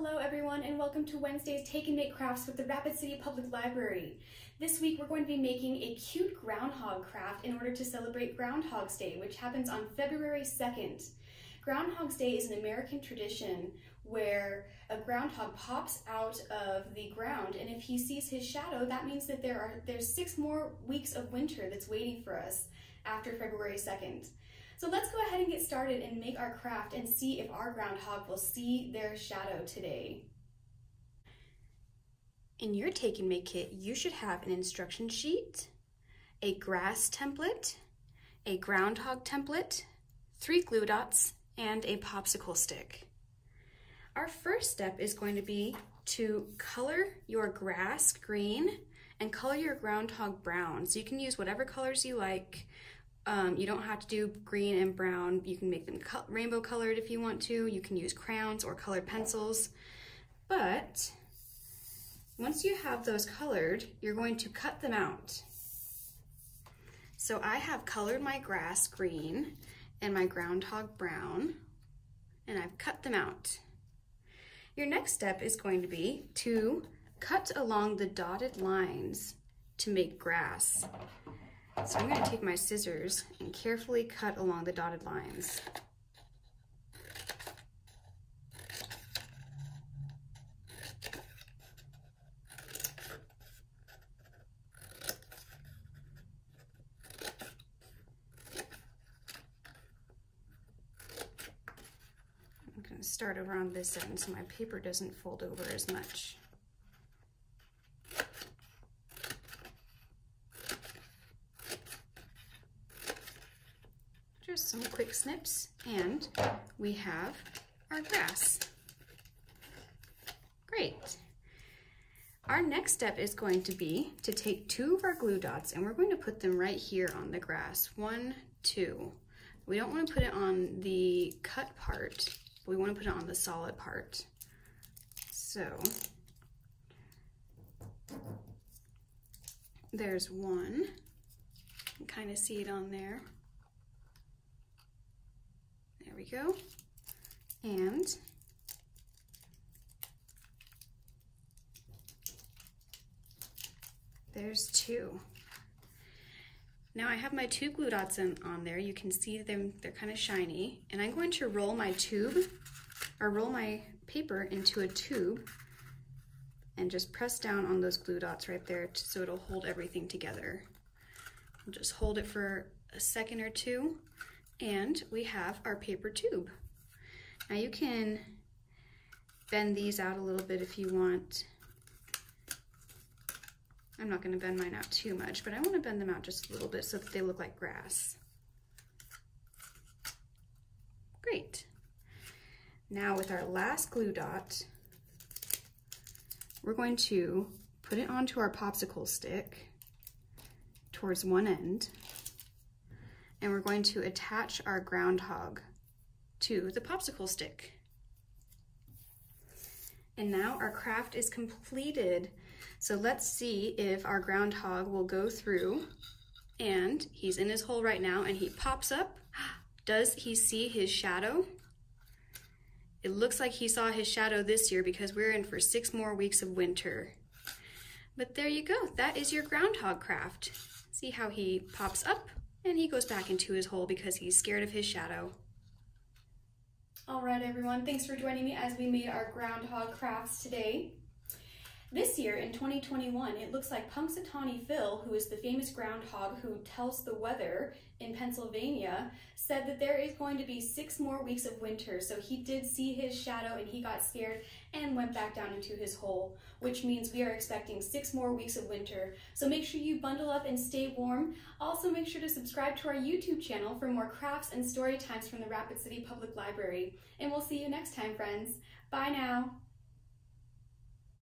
Hello everyone and welcome to Wednesday's Take and Make Crafts with the Rapid City Public Library. This week we're going to be making a cute groundhog craft in order to celebrate Groundhog's Day, which happens on February 2nd. Groundhog's Day is an American tradition where a groundhog pops out of the ground and if he sees his shadow, that means that there are there's six more weeks of winter that's waiting for us after February 2nd. So let's go ahead and get started and make our craft and see if our groundhog will see their shadow today. In your take and make kit, you should have an instruction sheet, a grass template, a groundhog template, three glue dots, and a popsicle stick. Our first step is going to be to color your grass green and color your groundhog brown. So you can use whatever colors you like. Um, you don't have to do green and brown. You can make them co rainbow colored if you want to. You can use crayons or colored pencils. But once you have those colored, you're going to cut them out. So I have colored my grass green and my groundhog brown, and I've cut them out. Your next step is going to be to cut along the dotted lines to make grass. So I'm going to take my scissors and carefully cut along the dotted lines. I'm going to start around this end so my paper doesn't fold over as much. Some quick snips and we have our grass. Great. Our next step is going to be to take two of our glue dots and we're going to put them right here on the grass. One, two. We don't want to put it on the cut part, we want to put it on the solid part. So there's one. You can kind of see it on there. Go. And there's two. Now I have my two glue dots in, on there. You can see them, they're kind of shiny. And I'm going to roll my tube, or roll my paper into a tube and just press down on those glue dots right there so it'll hold everything together. I'll just hold it for a second or two and we have our paper tube. Now you can bend these out a little bit if you want. I'm not gonna bend mine out too much, but I wanna bend them out just a little bit so that they look like grass. Great. Now with our last glue dot, we're going to put it onto our popsicle stick towards one end and we're going to attach our groundhog to the popsicle stick. And now our craft is completed. So let's see if our groundhog will go through and he's in his hole right now and he pops up. Does he see his shadow? It looks like he saw his shadow this year because we're in for six more weeks of winter. But there you go, that is your groundhog craft. See how he pops up and he goes back into his hole because he's scared of his shadow. All right, everyone, thanks for joining me as we made our groundhog crafts today. This year, in 2021, it looks like Punxsutawney Phil, who is the famous groundhog who tells the weather in Pennsylvania, said that there is going to be six more weeks of winter. So he did see his shadow and he got scared and went back down into his hole, which means we are expecting six more weeks of winter. So make sure you bundle up and stay warm. Also make sure to subscribe to our YouTube channel for more crafts and story times from the Rapid City Public Library. And we'll see you next time, friends. Bye now.